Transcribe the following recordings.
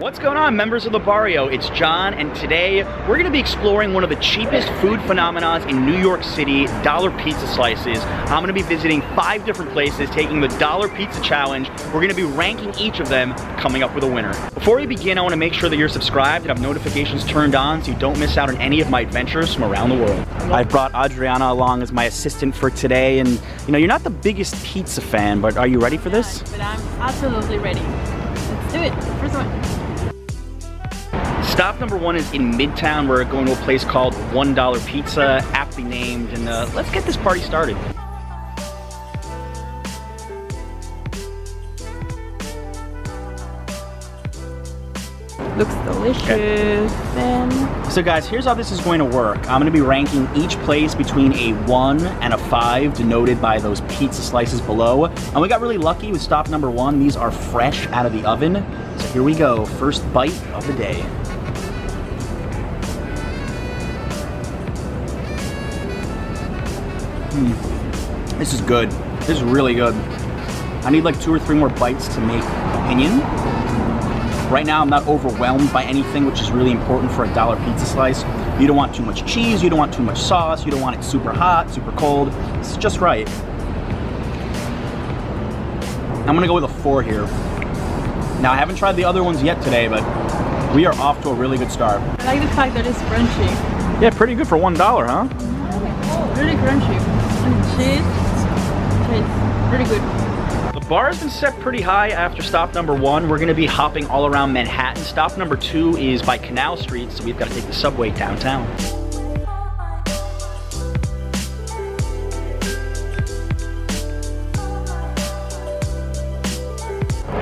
What's going on members of the barrio? It's John and today we're going to be exploring one of the cheapest food phenomenons in New York City, dollar pizza slices. I'm going to be visiting five different places, taking the dollar pizza challenge. We're going to be ranking each of them, coming up with a winner. Before we begin, I want to make sure that you're subscribed and have notifications turned on so you don't miss out on any of my adventures from around the world. I've brought Adriana along as my assistant for today and you know, you're not the biggest pizza fan, but are you ready for this? But I'm absolutely ready. Let's do it. First one. Stop number one is in Midtown. We're going to a place called $1 Pizza, aptly named, and uh, let's get this party started. Looks delicious. Okay. So guys, here's how this is going to work. I'm gonna be ranking each place between a one and a five, denoted by those pizza slices below. And we got really lucky with stop number one. These are fresh out of the oven. So here we go, first bite of the day. Mm. This is good. This is really good. I need like two or three more bites to make opinion. Right now, I'm not overwhelmed by anything, which is really important for a dollar pizza slice. You don't want too much cheese, you don't want too much sauce, you don't want it super hot, super cold. Is just right. I'm gonna go with a four here. Now, I haven't tried the other ones yet today, but we are off to a really good start. I like the fact that it's crunchy. Yeah, pretty good for one dollar, huh? Really crunchy cheese. Cheese. Pretty good. Bar has been set pretty high after stop number one. We're gonna be hopping all around Manhattan. Stop number two is by Canal Street, so we've got to take the subway downtown.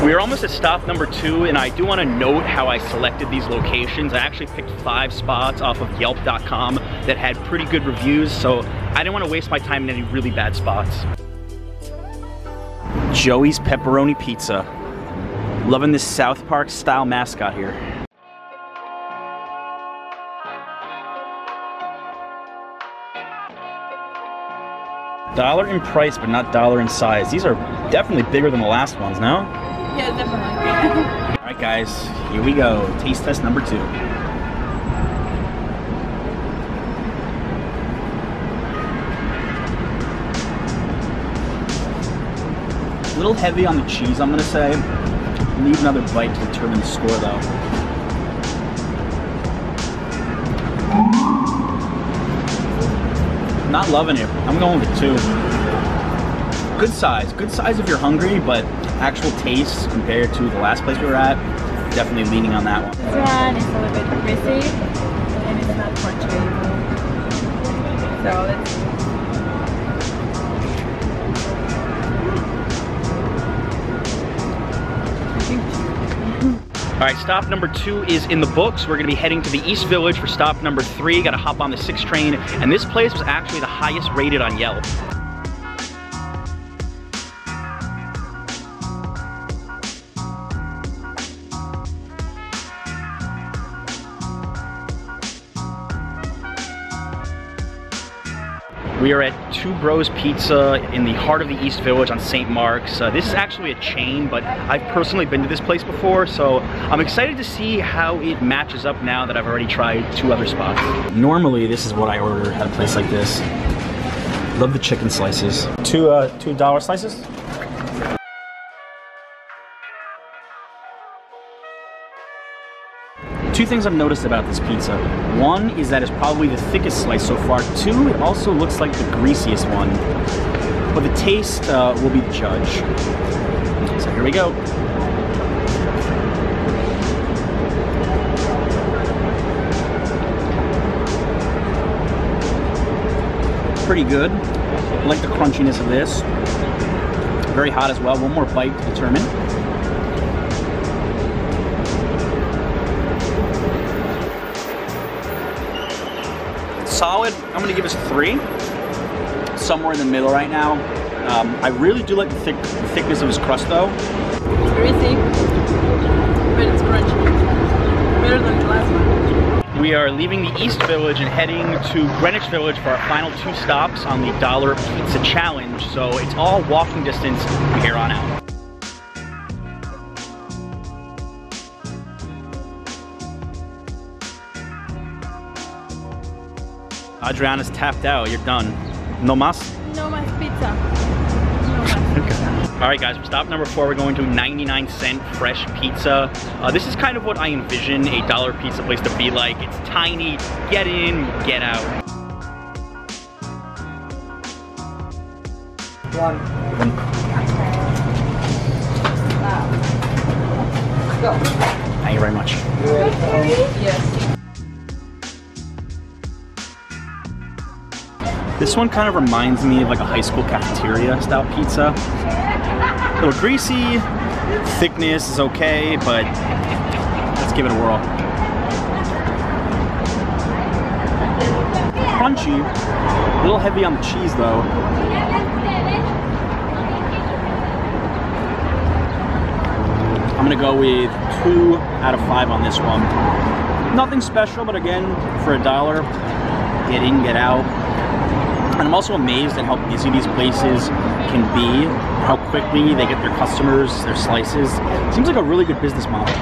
We are almost at stop number two, and I do want to note how I selected these locations. I actually picked five spots off of Yelp.com that had pretty good reviews, so I didn't want to waste my time in any really bad spots. Joey's Pepperoni Pizza. Loving this South Park style mascot here. Dollar in price, but not dollar in size. These are definitely bigger than the last ones, no? Yeah, definitely. All right, guys, here we go. Taste test number two. Little heavy on the cheese, I'm gonna say. Need another bite to determine the score, though. Not loving it. I'm going with two. Good size. Good size if you're hungry, but actual taste compared to the last place we were at, definitely leaning on that one. This one is a little bit greasy and it's not crunchy. So right, stop number two is in the books. We're gonna be heading to the East Village for stop number three. Gotta hop on the six train, and this place was actually the highest rated on Yelp. We are at Two Bros Pizza in the heart of the East Village on St. Mark's. Uh, this is actually a chain, but I've personally been to this place before, so I'm excited to see how it matches up now that I've already tried two other spots. Normally, this is what I order at a place like this. Love the chicken slices. Two, uh, two dollar slices? Things I've noticed about this pizza. One is that it's probably the thickest slice so far. Two, it also looks like the greasiest one. But the taste uh, will be the judge. So here we go. Pretty good. I like the crunchiness of this. Very hot as well. One more bite to determine. Solid. I'm gonna give us a three. Somewhere in the middle right now. Um, I really do like the, thick, the thickness of his crust though. It's very thick, but it's crunchy. Better than the last one. We are leaving the East Village and heading to Greenwich Village for our final two stops on the Dollar Pizza Challenge. So it's all walking distance from here on out. Adriana's tapped out. You're done. No mas? No más pizza. No más. All right, guys, for stop number four, we're going to 99 cent fresh pizza. Uh, this is kind of what I envision a dollar pizza place to be like. It's tiny, get in, get out. One. Go. Thank you very much. Yes. This one kind of reminds me of like a high school cafeteria style pizza. A little greasy, thickness is okay, but let's give it a whirl. Crunchy, a little heavy on the cheese though. I'm gonna go with two out of five on this one. Nothing special, but again, for a dollar, get in, get out. And I'm also amazed at how busy these places can be, how quickly they get their customers, their slices. Seems like a really good business model.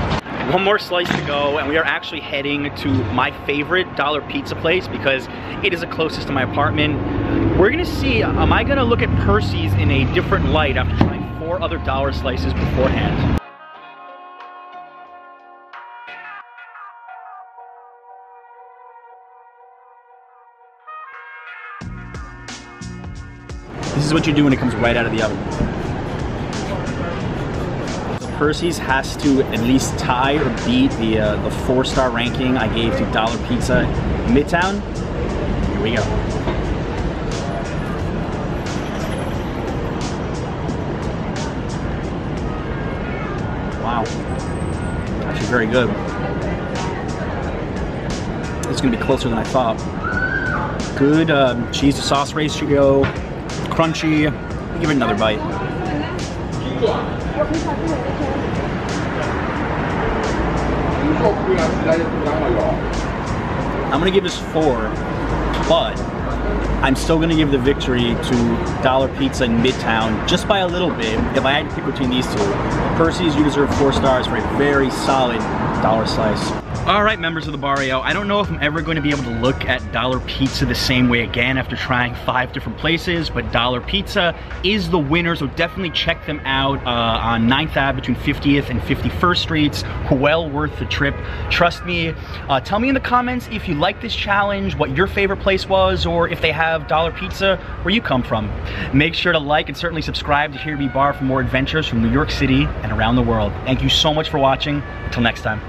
One more slice to go, and we are actually heading to my favorite dollar pizza place because it is the closest to my apartment. We're gonna see, am I gonna look at Percy's in a different light after trying four other dollar slices beforehand? Is what you do when it comes right out of the oven. Percy's has to at least tie or beat the uh, the four star ranking I gave to Dollar Pizza Midtown. Here we go. Wow, actually very good. It's gonna be closer than I thought. Good um, cheese to sauce ratio, crunchy. Give it another bite. I'm gonna give this four, but I'm still gonna give the victory to Dollar Pizza in Midtown just by a little bit. If I had to pick between these two, Percy's you deserve four stars for a very solid dollar slice. All right, members of the Barrio, I don't know if I'm ever going to be able to look at Dollar Pizza the same way again after trying five different places, but Dollar Pizza is the winner, so definitely check them out uh, on 9th Ave between 50th and 51st Streets. Well worth the trip. Trust me. Uh, tell me in the comments if you like this challenge, what your favorite place was, or if if they have dollar pizza where you come from. Make sure to like and certainly subscribe to Here Be Barr for more adventures from New York City and around the world. Thank you so much for watching. Until next time.